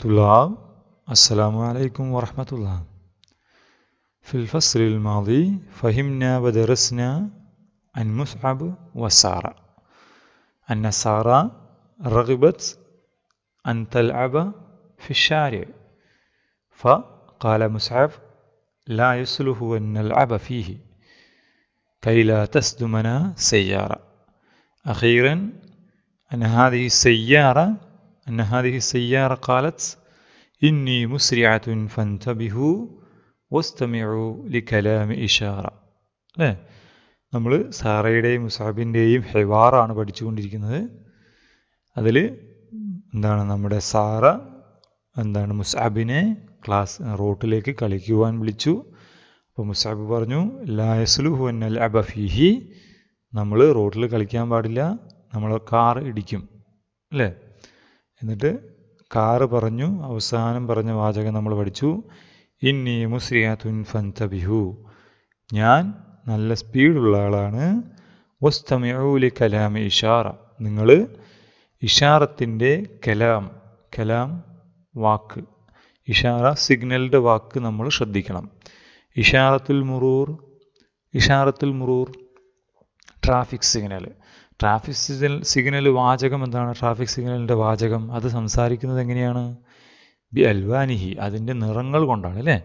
الطلاب السلام عليكم ورحمة الله. في الفصل الماضي فهمنا ودرسنا عن مصعب وسارة. أن سارة رغبت أن تلعب في الشارع. فقال مصعب لا يصلح أن نلعب فيه. كي لا تصدمنا سيارة. أخيرا أن هذه السيارة أن هذه السيارة قالت إني مسرعة فانتبهوا واستمعوا لكلام إشارة അല്ലേ നമ്മൾ സാറയുടെയും മുസാബിൻ്റെയും ഹെവാറാണ് പഠിച്ചുകൊണ്ടിരിക്കുന്നത് അതിൽ എന്താണ് നമ്മുടെ സാറ എന്താണ് മുസാബിനെ ക്ലാസ് റോട്ടിലേക്ക് കളിക്കുവാൻ വിളിച്ചു അപ്പോൾ മുസാബ് പറഞ്ഞു ലായസ്ലുഹു എന്നൽ അബഫിഹി നമ്മൾ റോട്ടിൽ കളിക്കാൻ പാടില്ല നമ്മൾ കാർ ഇടിക്കും അല്ലേ എന്നിട്ട് കാറ് പറഞ്ഞു അവസാനം പറഞ്ഞ വാചകം നമ്മൾ പഠിച്ചു. ഇന്നി മുസ്രിയാത്തുൻ ഫന്തബിഹു ഞാൻ നല്ല സ്പീഡുള്ള ആളാണ്. വസ്തമിഊലി കലാം ഇഷാറ. നിങ്ങൾ ഇഷാറത്തിന്റെ കലാം കലാം വാക്ക് ഇഷാറ സിഗ്നലിന്റെ വാക്ക് നമ്മൾ ശ്രദ്ധിക്കണം. ഇഷാറത്തുൽ മുറൂർ ഇഷാറത്തുൽ മുറൂർ traffic signal traffic signal signal വാചകം എന്താണ്? ട്രാഫിക് സിഗ്നലിന്റെ വാചകം. അത് സംസാരിക്കുന്നത് എങ്ങനെയാണ്? ബി അൽവാനിഹി അതിന്റെ നിറങ്ങൾ കൊണ്ടാണ് അല്ലേ?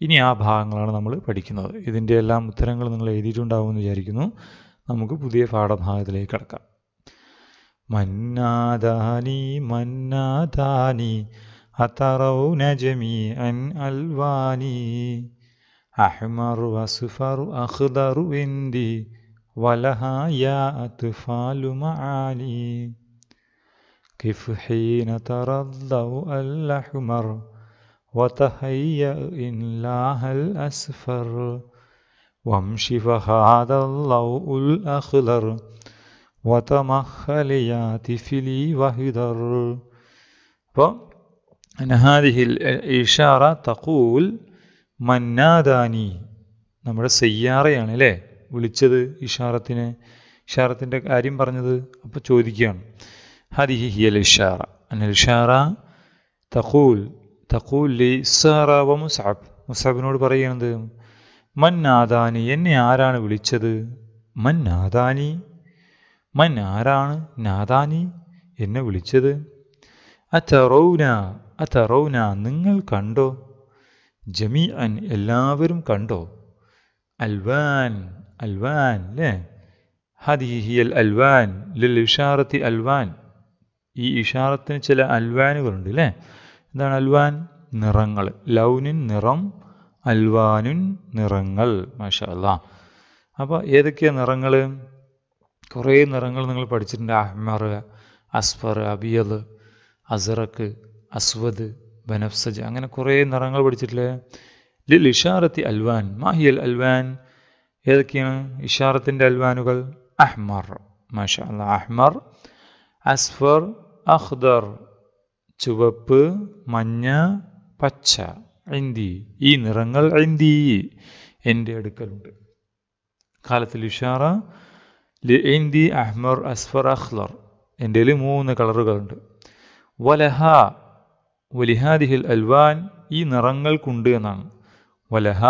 ഇനി ആ ഭാഗങ്ങളാണ് നമ്മൾ പഠിക്കുന്നത്. ഇതിന്റെ എല്ലാം ഉത്തരങ്ങൾ നിങ്ങൾ എഴുതിയിട്ടുണ്ടാവുമെന്ന് വിചാരിക്കുന്നു. നമുക്ക് പുതിയ പാഠഭാഗത്തിലേക്ക് കിടക്കാം. മന്നാദാനി മന്നാദാനി അത്തറൗന ജമീഅൻ അൽവാനി അഹ്മറു വസുഫർ അഖ്ദർ വിന്ദി ولها يا أطفال معالي. كيف حين ترى الضوء الأحمر وتهيأ إن لاها الأسفر. وامشي فهذا الضوء الأخضر وتمخليات لي وهدر. فأن هذه الإشارة تقول من ناداني؟ نمر السيارة يعني ليه വിളിച്ചത് ഇഷാറത്തിനെ. ഇഷാറത്തിന്റെ കാര്യം പറഞ്ഞത് അപ്പോൾ ചോദിക്കുകയാണ്. ഹദിഹി ഹിയൽ ഇഷാറ. അനിൽ തഖൂൽ. തഖൂൽ ലി മുസാബ് മുസാബിനോട് പറയുന്നത് മൻ എന്നെ ആരാണ് വിളിച്ചത്? മൻ മൻ ആരാണ് നാദാനി എന്നെ വിളിച്ചത്? അത്തറൗന അത്തറൗന നിങ്ങൾ കണ്ടോ? ജമീ അൻ എല്ലാവരും കണ്ടോ? അൽവാൻ ഹദിഹി ഹിയൽ അൽവാൻ ലിൽ ഇഷാറത്തി അൽവാൻ ഈ ഇഷാറത്തിന് ചില അൽവാനുകളുണ്ട് അല്ലേ എന്താണ് അൽവാൻ? നിറങ്ങൾ. ലൗനിൻ നിറം അൽവാനുൻ നിറങ്ങൾ മാഷാ അല്ലാ അപ്പോൾ ഏതൊക്കെയാണ് നിറങ്ങൾ? കുറേ നിറങ്ങൾ നിങ്ങൾ പഠിച്ചിട്ടുണ്ട്. അഹ്മർ അസ്ഫർ അബിയദ് അസറക്ക് അസ്വദ് ബനഫ്സജ്. അങ്ങനെ കുറേ നിറങ്ങൾ പഠിച്ചിട്ടില്ലേ? ലിൽ ഇഷാറത്തി അൽവാൻ. മാഹിയൽ അൽവാൻ. ഏതൊക്കെയാണ് ഇഷാറത്തിന്റെ അൽവാനുകൾ? അഹ്മർ മാഷാ അല്ല അഹ്മർ അസ്ഫർ അഖ്ദർ ചുവപ്പ് മഞ്ഞ പച്ച ഇന്തി ഈ നിറങ്ങൾ ഇന്തി എന്റെ അടുക്കലുണ്ട്. കാലത്തിൽ ഇഷാറ ഇന്തി അഹ്മർ അസ്ഫർ അഖ്ലർ എന്റെ മൂന്ന് കളറുകളുണ്ട്. വലഹ വലിഹാദിഹിൽ അൽവാൻ ഈ നിറങ്ങൾക്കുണ്ട് എന്നാണ്. വലഹ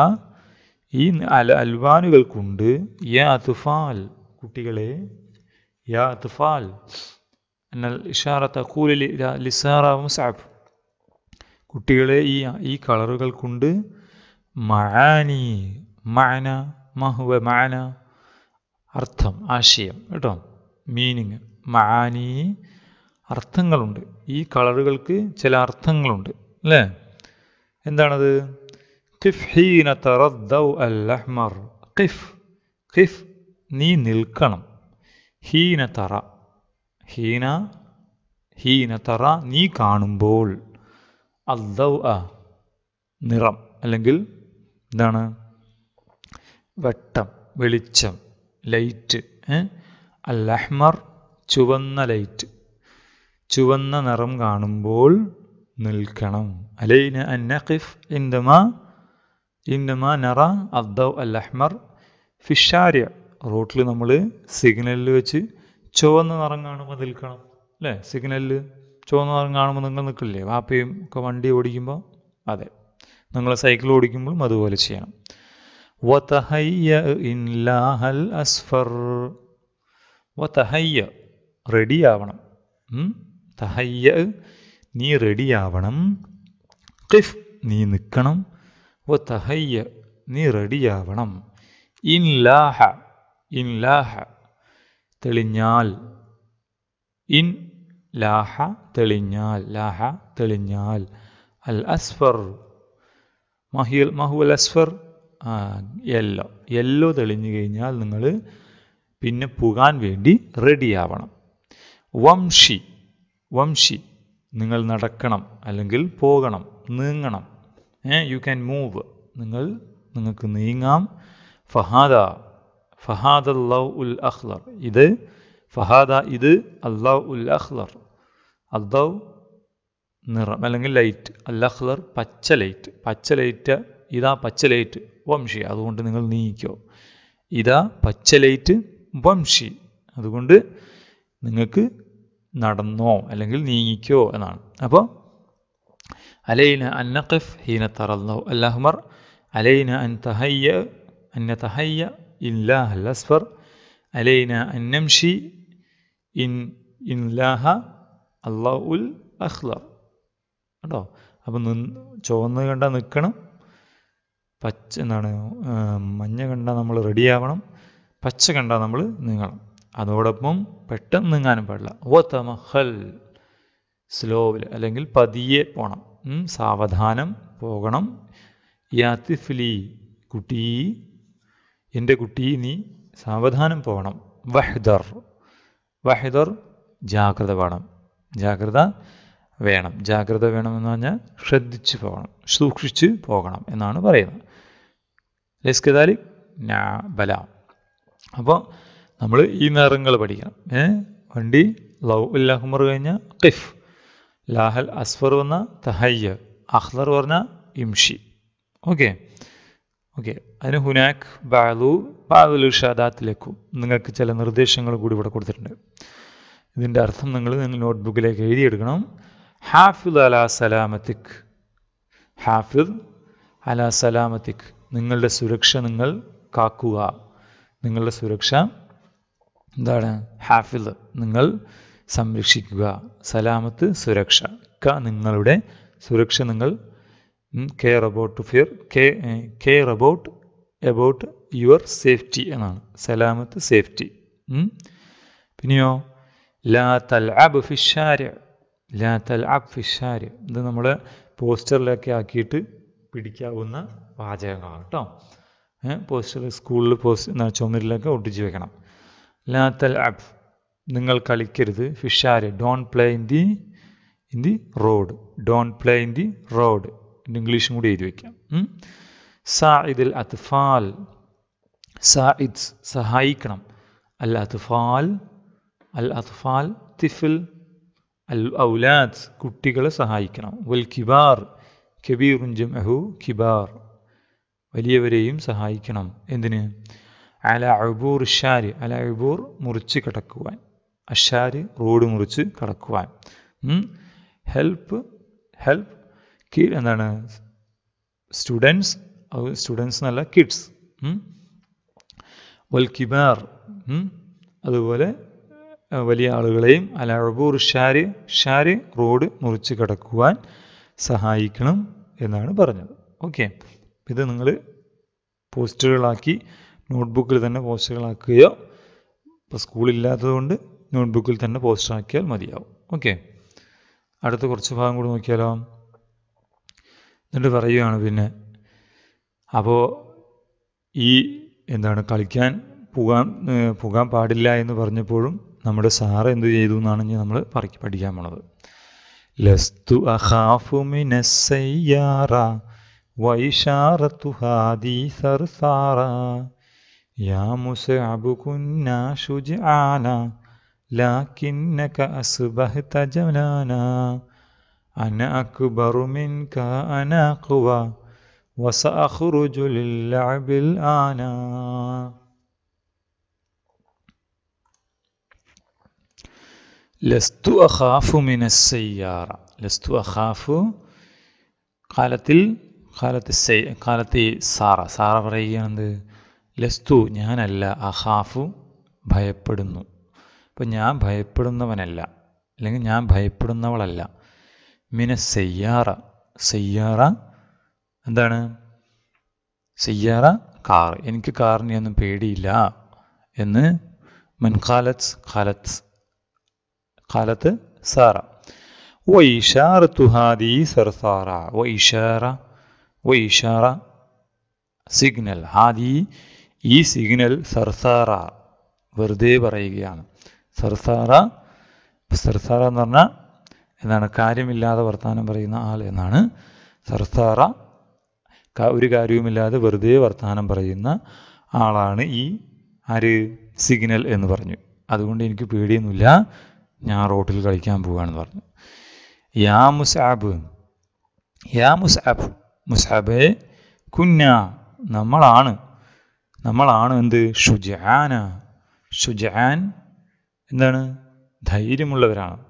ഈ അൽവാനുകൾ അൽവാനുകൾക്കുണ്ട് യാ തുഫാൽ കുട്ടികളെ യാ തുഫാൽ. എന്നാൽ ഇഷാറ തക്കൂലി ലിസാറ മുസാബ് കുട്ടികളെ ഈ ഈ കളറുകൾ കൊണ്ട് മഴാനി മഅന മഹുവ മഅന അർത്ഥം ആശയം കേട്ടോ. മീനിങ് മഴാനി അർത്ഥങ്ങളുണ്ട്. ഈ കളറുകൾക്ക് ചില അർത്ഥങ്ങളുണ്ട് അല്ലേ? എന്താണത്? കിഫ് ഹീന തറദ്ദൗ അൽ അഹ്മർ ഖിഫ് ഖിഫ് നീ നിൽക്കണം. ഹീന തറ ഹീന ഹീന തറ നീ കാണുമ്പോൾ അദ്ദൗ അ നിറം അല്ലെങ്കിൽ എന്താണ്? വെട്ടം വെളിച്ചം ലൈറ്റ് അൽ അഹ്മർ ചുവന്ന ലൈറ്റ് ചുവന്ന നിറം കാണുമ്പോൾ നിൽക്കണം. അലൈന അന്നഖിഫ് ഇന്ദമാ ഇന്നമാ നറ അദ്ദൗ അൽ അഹ്മർ ഫിഷാര്യ റോട്ടിൽ നമ്മൾ സിഗ്നലിൽ വെച്ച് ചുവന്ന നിറം കാണുമ്പോൾ നിൽക്കണം അല്ലേ? സിഗ്നലിൽ ചുവന്ന നിറം കാണുമ്പോൾ നിങ്ങൾ നിൽക്കില്ലേ? വാപ്പയും ഒക്കെ വണ്ടി ഓടിക്കുമ്പോൾ? അതെ. നിങ്ങൾ സൈക്കിൾ ഓടിക്കുമ്പോഴും അതുപോലെ ചെയ്യണം. വതഹയ്യ ഇൻലാഹൽ അസ്ഫർ. വതഹയ്യ തഹയ്യ നീ റെഡിയാവണം ഖിഫ് നീ നിൽക്കണം. വതഹയ്യ നീ റെഡിയാവണം. ഇൻലാഹ ഇൻലാഹ തെളിഞ്ഞാൽ. ഇൻ ലാഹ തെളിഞ്ഞാൽ. ലാഹ തെളിഞ്ഞാൽ. അൽ അസ്ഫർ മഹിയൽ മഹുൽ അസ്ഫർ ആ യെല്ലോ. യെല്ലോ തെളിഞ്ഞു കഴിഞ്ഞാൽ നിങ്ങൾ പിന്നെ പോകാൻ വേണ്ടി റെഡിയാവണം. വംഷി വംഷി നിങ്ങൾ നടക്കണം അല്ലെങ്കിൽ പോകണം നീങ്ങണം. യു ക്യാൻ മൂവ് നിങ്ങൾ നിങ്ങൾക്ക് നീങ്ങാം. ഫഹാദ ഫഹാദ അള്ളാഹ് ഉൽ അഖ്ലർ. ഇത് ഫഹാദ ഇത് അള്ളാഹ് ഉൽ അഖ്ലർ. അള്ളാഹ് നിറം അല്ലെങ്കിൽ ലൈറ്റ്. അൽ അഖ്ലർ പച്ച ലൈറ്റ്. പച്ച ലൈറ്റ് ഇതാ പച്ച ലൈറ്റ് വംശി. അതുകൊണ്ട് നിങ്ങൾ നീങ്ങിക്കോ. ഇതാ പച്ച ലൈറ്റ് വംശി. അതുകൊണ്ട് നിങ്ങൾക്ക് നടന്നോ അല്ലെങ്കിൽ നീങ്ങിക്കോ എന്നാണ്. അപ്പോൾ അലൈന അൻ നഖഫ് ഹീന തറന്നോ അല്ലാഹുമർ أن അൻ തഹയ്യ അൻ തഹയ്യ ഇല്ലാഹ് അൽ അസ്ഫർ أن അൻ നംഷി ഇൻ ഇൻലാഹ الله അഖ്ലർ കേട്ടോ അപ്പം നിന്ന് ചുവന്ന് കണ്ട നിൽക്കണം പച്ച എന്താണ്? മഞ്ഞ കണ്ട നമ്മൾ റെഡിയാവണം പച്ച കണ്ട നമ്മൾ നീങ്ങണം. അതോടൊപ്പം പെട്ടെന്ന് നീങ്ങാനും പാടില്ല. ഓ തമഹൽ സ്ലോവിൽ അല്ലെങ്കിൽ പതിയെ പോകണം സാവധാനം പോകണം. യാത്തിഫ്ലി കുട്ടി എന്റെ കുട്ടി നീ സാവധാനം പോകണം. വഹ്ദർ വഹ്ദർ ജാഗ്രത വേണം ജാഗ്രത വേണം. ജാഗ്രത വേണമെന്ന് പറഞ്ഞാൽ ശ്രദ്ധിച്ച് പോകണം. സൂക്ഷിച്ച് പോകണം എന്നാണ് പറയുന്നത്. ലസ്കദാലി ഞാ ബല. അപ്പോൾ നമ്മൾ ഈ നിറങ്ങൾ പഠിക്കണം. ഏ? വണ്ടി ലവ് ഉല്ലാഹുമർ കഴിഞ്ഞാൽ ഖിഫ് ലാഹൽ അസ്ഫർ വന്ന തഹയ്യ അഹ്ലർ പറഞ്ഞ ഇംഷി. ഓക്കെ. ഓക്കെ. അതിന് ഹുനാക്ക് ബാലു ബാലുൽ ഷാദാത്തിലേക്കും നിങ്ങൾക്ക് ചില നിർദ്ദേശങ്ങൾ കൂടി ഇവിടെ കൊടുത്തിട്ടുണ്ട്. ഇതിന്റെ അർത്ഥം നിങ്ങൾ നിങ്ങൾ നോട്ട്ബുക്കിലേക്ക് എഴുതിയെടുക്കണം. ഹാഫിദ് അലാ സലാമത്തിക്. ഹാഫിദ് അലാ സലാമത്തിക്. നിങ്ങളുടെ സുരക്ഷ നിങ്ങൾ കാക്കുക. നിങ്ങളുടെ സുരക്ഷ എന്താണ്? ഹാഫിദ് നിങ്ങൾ സംരക്ഷിക്കുക. സലാമത്ത് സുരക്ഷ. ക നിങ്ങളുടെ സുരക്ഷ നിങ്ങൾ care about fear care about about your safety എന്നാണ്. സലാമത്ത് സേഫ്റ്റി. പിന്നെയോ ലാ തൽ അബ് ഫിഷാര് ലാ തൽ അബ് ഫിഷാര് ഇത് നമ്മൾ പോസ്റ്ററിലൊക്കെ ആക്കിയിട്ട് പിടിക്കാവുന്ന വാചകങ്ങളാണ് കേട്ടോ പോസ്റ്റർ സ്കൂളിൽ പോസ്റ്റ് ചുമരിലൊക്കെ ഒട്ടിച്ച് വെക്കണം. ലാ തൽ അബ് നിങ്ങൾ കളിക്കരുത്. ഫിഷാര് don't play in the in the road don't play in the road ഇംഗ്ലീഷും കൂടി എഴുതി വയ്ക്കാം സായിദ് അൽ അത്ഫാൽ. സായിദ് സഹായിക്കണം. അൽ അത്ഫാൽ അൽ അത്ഫാൽ തിഫിൽ അൽ ഔലാദ് കുട്ടികളെ സഹായിക്കണം. വൽ കിബാർ കബീറുൻ ജംഅഹു കിബാർ. വലിയവരെയും സഹായിക്കണം. എന്തിന്? അല അബൂർ ഷാരി അല അബൂർ മുറിച്ച് കിടക്കുവാൻ. അഷാര് റോഡ് മുറിച്ച് കടക്കുവാൻ. ഹെൽപ്പ് ഹെൽപ്പ് കീ എന്താണ്? സ്റ്റുഡൻസ് സ്റ്റുഡൻസ് എന്നല്ല കിഡ്സ് വൽ കിബാർ. അതുപോലെ വലിയ ആളുകളെയും അലഴബൂർ ഷാരി ഷാര് റോഡ് മുറിച്ച് കിടക്കുവാൻ സഹായിക്കണം എന്നാണ് പറഞ്ഞത്. ഓക്കെ. ഇത് നിങ്ങൾ പോസ്റ്ററുകളാക്കി നോട്ട്ബുക്കിൽ തന്നെ പോസ്റ്ററുകളാക്കുകയോ ഇപ്പോൾ സ്കൂളില്ലാത്തതുകൊണ്ട് നോട്ട്ബുക്കിൽ തന്നെ പോസ്റ്റർ ആക്കിയാൽ മതിയാവും. ഓക്കെ. അടുത്ത കുറച്ച് ഭാഗം കൂടി നോക്കിയാലോ? എന്നിട്ട് പറയുകയാണ് പിന്നെ അപ്പോൾ ഈ എന്താണ് കളിക്കാൻ പോകാൻ പോകാൻ പാടില്ല എന്ന് പറഞ്ഞപ്പോഴും നമ്മുടെ സാറ് എന്ത് ചെയ്തു എന്നാണ് നമ്മൾ പഠിക്കാൻ പോണത്. ലസ്തു അഖാഫു മിനസ്സയ്യാറ വൈഷാറത്തുഹാ ദീ സർസാറ യാ മുസഅബു കുന്നാ ശുജ്ആന لكنك أصبحت جنانا أنا أكبر منك أنا أقوى وسأخرج للعب الآن ലസ്തു അഖാഫു മിനസ്സയ്യാറ ലസ്തു അഖാഫു കാലത്തിൽ കാലത്ത് സെ കാലത്ത് സാറ സാറ പറയുകയാണെന്ത് ലസ്തു ഞാനല്ല അഹാഫു ഭയപ്പെടുന്നു അപ്പോൾ ഞാൻ ഭയപ്പെടുന്നവനല്ല. അല്ലെങ്കിൽ ഞാൻ ഭയപ്പെടുന്നവളല്ല. മിന സെയ്യാറ സെയ്യാറ എന്താണ്? സെയ്യാറ കാർ. എനിക്ക് കാറിനെ ഒന്നും പേടിയില്ല എന്ന് മൻ കാലത്ത് കാലത്ത് സാറ. വ ഇഷാറ തുഹാദി സർസാറ. വ ഇഷാറ ഇഷാറ സിഗ്നൽ. ഹാദി ഈ സിഗ്നൽ സർസാറ. വെറുതെ പറയുകയാണ്. സർസാറ. സർസാറ എന്ന് പറഞ്ഞാൽ എന്താണ്? കാര്യമില്ലാതെ വർത്തമാനം പറയുന്ന ആൾ എന്നാണ് സർസാറ. ഒരു കാര്യവുമില്ലാതെ വെറുതെ വർത്തമാനം പറയുന്ന ആളാണ് ഈ ആര്? സിഗ്നൽ എന്ന് പറഞ്ഞു. അതുകൊണ്ട് എനിക്ക് പേടിയൊന്നുമില്ല. ഞാൻ റോട്ടിൽ കളിക്കാൻ പോവുകയാണെന്ന് പറഞ്ഞു. യാ മുസാബ്. യാ മുസാബ്. മുസാബെ കുഞ്ഞ നമ്മളാണ്. നമ്മളാണ് എന്ത്? ഷുജാന ഷുജാൻ എന്താണ്? ധൈര്യമുള്ളവരാണ്.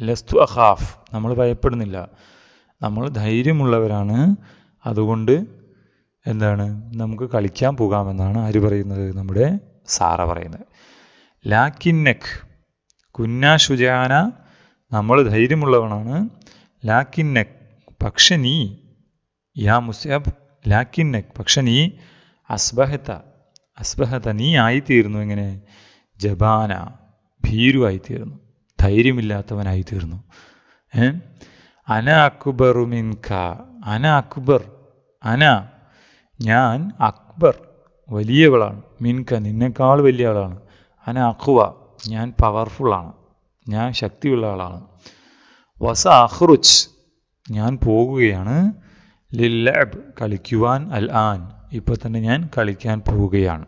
ലസ്തു അഹാഫ് നമ്മൾ ഭയപ്പെടുന്നില്ല. നമ്മൾ ധൈര്യമുള്ളവരാണ്. അതുകൊണ്ട് എന്താണ്? നമുക്ക് കളിക്കാൻ പോകാമെന്നാണ് ആര് പറയുന്നത്? നമ്മുടെ സാറ പറയുന്നത്. ലാക്കിന്നക് കുന്ന ശുജാന നമ്മൾ ധൈര്യമുള്ളവനാണ്. ലാക്കിന്നക് പക്ഷെ നീ യാ മുസബ് ലാക്കിന്നക് പക്ഷെ നീ അസ്ബഹത്ത അസ്ബഹത നീ ആയിത്തീർന്നു എങ്ങനെ? ജബാന. ഭീരുവായിത്തീർന്നു. ധൈര്യമില്ലാത്തവനായിത്തീർന്നു. ഏ? അന അക്ബറു ഖാ അന അക്ബർ. അന. ഞാൻ അക്ബർ. വലിയവളാണ്. മിൻക നിന്നെക്കാൾ വലിയ ആളാണ് അന അഖുവ. ഞാൻ പവർഫുള്ളാണ്. ഞാൻ ശക്തിയുള്ള ആളാണ്. വസ അഹ്റുച്ച് ഞാൻ പോകുകയാണ്. ലില്ലബ് കളിക്കുവാൻ അൽ ആൻ. ഇപ്പോൾ തന്നെ ഞാൻ കളിക്കാൻ പോവുകയാണ്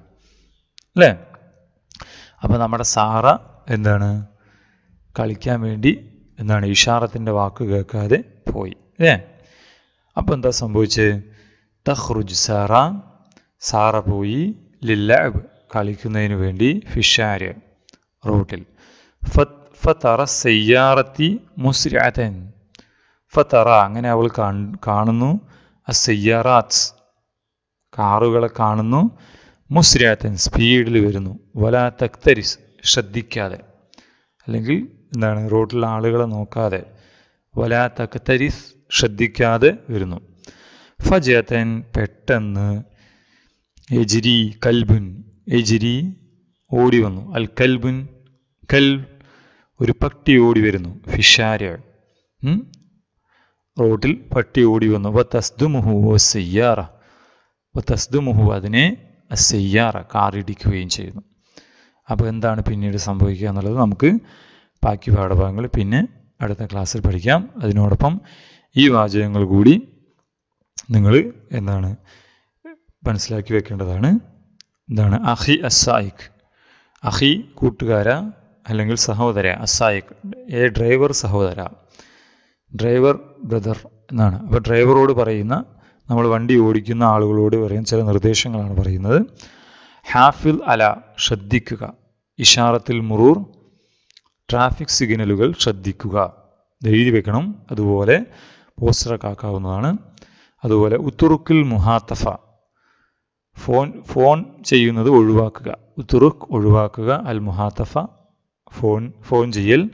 അല്ലേ? അപ്പോൾ നമ്മുടെ സാറ എന്താണ്? കളിക്കാൻ വേണ്ടി എന്നാണ് ഇഷാറത്തിന്റെ വാക്ക് കേൾക്കാതെ പോയി അല്ലേ? അപ്പോൾ എന്താ സംഭവിച്ചത് തഹ്റുജ് സാറ സാറ പോയി ലില്ലബ് കളിക്കുന്നതിന് വേണ്ടി ഫിഷാര് റൂട്ടിൽ. ഫത്തറ സയ്യാറത്തി മുസ്രാതൻ ഫത്തറ അങ്ങനെ അവൾ കാണുന്നു. അസയ്യാറാത്ത് കാറുകളെ കാണുന്നു. മുസ്രാത്തൻ സ്പീഡിൽ വരുന്നു. വലാ തക്തരിസ്. ശ്രദ്ധിക്കാതെ. അല്ലെങ്കിൽ എന്താണ് റോഡിലെ ആളുകളെ നോക്കാതെ വല തക്തരിസ് ശ്രദ്ധിക്കാതെ വരുന്നു. ഫജതൻ പെട്ടെന്ന് എജിരി കൽബുൻ എജിരി ഓടി വന്നു. അൽ കൽബുൻ കൽ ഒരു പട്ടി ഓടി വരുന്നു ഫിഷാര. റോഡിൽ പട്ടി ഓടി വന്നു. വ തസ്ദുമുഹു ഓ സയ്യാറ. വ അതിനെ സയ്യാറ കാറിടിക്കുകയും ചെയ്യുന്നു. അപ്പോൾ എന്താണ് പിന്നീട് സംഭവിക്കുക എന്നുള്ളത് നമുക്ക് ബാക്കി പാഠഭാഗങ്ങൾ പിന്നെ അടുത്ത ക്ലാസ്സിൽ പഠിക്കാം. അതിനോടൊപ്പം ഈ വാചകങ്ങൾ കൂടി നിങ്ങൾ എന്താണ് മനസ്സിലാക്കി വെക്കേണ്ടതാണ്. എന്താണ്? അഹി അസായിക് അഹി കൂട്ടുകാര അല്ലെങ്കിൽ സഹോദര. അസായിക് എ ഡ്രൈവർ സഹോദര. ഡ്രൈവർ ബ്രദർ എന്നാണ്. അപ്പോൾ ഡ്രൈവറോട് പറയുന്ന നമ്മൾ വണ്ടി ഓടിക്കുന്ന ആളുകളോട് പറയുന്ന ചില നിർദ്ദേശങ്ങളാണ് പറയുന്നത്. ഹാഫിൽ അല ശ്രദ്ധിക്കുക. ഇഷാറത്തിൽ മുറൂർ ട്രാഫിക് സിഗ്നലുകൾ ശ്രദ്ധിക്കുക. എഴുതി വെക്കണം. അതുപോലെ പോസ്റ്ററൊക്കെ ആക്കാവുന്നതാണ്. അതുപോലെ ഉത്തുറുക്കിൽ മുഹാത്തഫ. ഫോൺ ഫോൺ ചെയ്യുന്നത് ഒഴിവാക്കുക. ഉത്തുറുക്ക് ഒഴിവാക്കുക. അൽ മുഹാത്തഫ. ഫോൺ ഫോൺ ചെയ്യൽ.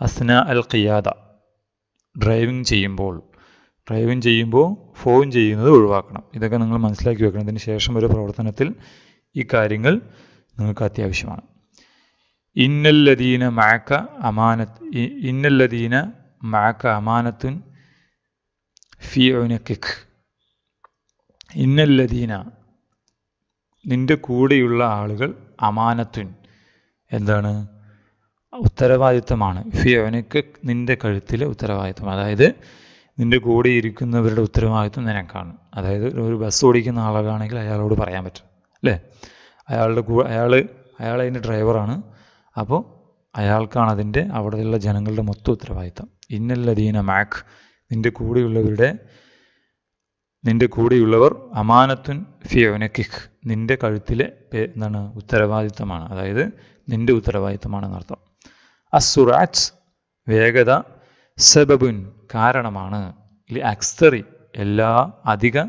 അസ്ന അൽ ഖിയാദ. ഡ്രൈവിംഗ് ചെയ്യുമ്പോൾ. ഡ്രൈവിംഗ് ചെയ്യുമ്പോൾ ഫോൺ ചെയ്യുന്നത് ഒഴിവാക്കണം. ഇതൊക്കെ നിങ്ങൾ മനസ്സിലാക്കി വെക്കണം. ഇതിന് ശേഷം ഒരു പ്രവർത്തനത്തിൽ ഈ കാര്യങ്ങൾ നിങ്ങൾക്ക് അത്യാവശ്യമാണ്. ഇന്നല്ലദീന മാക്ക അമാനത്ത് ഇന്നല്ലദീന മാക്ക അമാനത്തുൻ ഫി ഉനക്കിഖ് ഇന്നല്ലദീന നിന്റെ കൂടെയുള്ള ആളുകൾ അമാനത്തുൻ. എന്താണ്? ഉത്തരവാദിത്തമാണ് ഫി നിന്റെ കഴുത്തിലെ ഉത്തരവാദിത്തം അതായത് നിന്റെ കൂടെ ഇരിക്കുന്നവരുടെ ഉത്തരവാദിത്വം നിനക്കാണ്. അതായത് ഒരു ബസ് ഓടിക്കുന്ന ആളുകളാണെങ്കിൽ അയാളോട് പറയാൻ പറ്റും. അല്ലേ അയാളുടെ അയാൾ അയാൾ അതിന്റെ ഡ്രൈവറാണ്. അപ്പോൾ അയാൾക്കാണ് അതിന്റെ അവിടെയുള്ള ജനങ്ങളുടെ മൊത്തം ഉത്തരവാദിത്തം. ഇന്നല്ലദീന മാക് നിന്റെ കൂടെയുള്ളവരുടെ നിന്റെ കൂടെയുള്ളവർ അമാനത്തുൻ ഫിയോനക്കിഖ് നിന്റെ കഴുത്തിലെ എന്താണ് ഉത്തരവാദിത്തമാണ്. അതായത് നിന്റെ ഉത്തരവാദിത്തമാണെന്നർത്ഥം അസുറാറ്റ്സ് വേഗത സബബുൻ കാരണമാണ്. അക്സറി എല്ലാ അധിക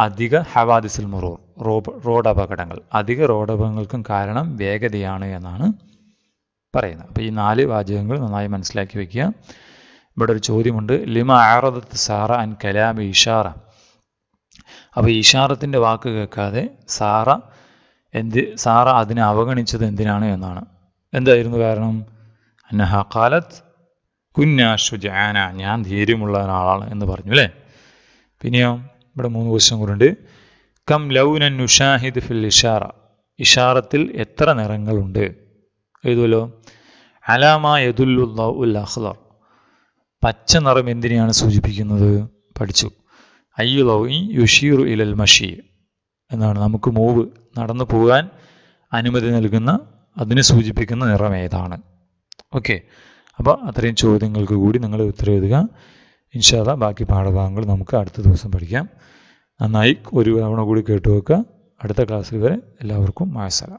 അധിക ഹവാദിസിൽ മുറൂർ റോഡ് അപകടങ്ങൾ അധിക റോഡ് അപകടങ്ങൾക്കും കാരണം വേഗതയാണ് എന്നാണ് പറയുന്നത്. അപ്പോൾ ഈ നാല് വാചകങ്ങൾ നന്നായി മനസ്സിലാക്കി വെക്കുക. ഇവിടെ ഒരു ചോദ്യമുണ്ട്. ലിമ ആറദത്ത് സാറ അൻ കലാം ഇഷാറ? അപ്പോൾ ഇഷാറത്തിന്റെ വാക്ക് കേൾക്കാതെ സാറ എന്ത് സാറ അതിനെ അവഗണിച്ചത് എന്തിനാണ് എന്നാണ്. എന്തായിരുന്നു കാരണം? അന്നഹ കാലത്ത് കുഞ്ഞാഷുജാന ഞാൻ ധൈര്യമുള്ള ഒരാളാണ് എന്ന് പറഞ്ഞു അല്ലേ? പിന്നെയോ? ഇവിടെ മൂന്ന് ക്വസ്റ്റ്യൻ കൂടെ കം ലൗനൻ നുഷാഹിദ് ഫിൽ ഇഷാറ. ഇഷാറത്തിൽ എത്ര നിറങ്ങളുണ്ട്? എഴുതുമല്ലോ അലാമ യദുല്ല ഉൽ പച്ച നിറം എന്തിനെയാണ് സൂചിപ്പിക്കുന്നത്? പഠിച്ചു. അയ്യു ലൗഇ യുഷീറു ഇലൽ മഷി. എന്നാണ് നമുക്ക് മൂവ് നടന്നു പോകാൻ അനുമതി നൽകുന്ന അതിനെ സൂചിപ്പിക്കുന്ന നിറം ഏതാണ്? ഓക്കെ. അപ്പോൾ അത്രയും ചോദ്യങ്ങൾക്ക് കൂടി നിങ്ങൾ ഉത്തരം എഴുതുക. ഇൻഷാല്ല ബാക്കി പാഠഭാഗങ്ങൾ നമുക്ക് അടുത്ത ദിവസം പഠിക്കാം. നന്നായി ഒരു തവണ കൂടി കേട്ടു വെക്കുക അടുത്ത ക്ലാസ്സിൽ വരെ എല്ലാവർക്കും മാസല.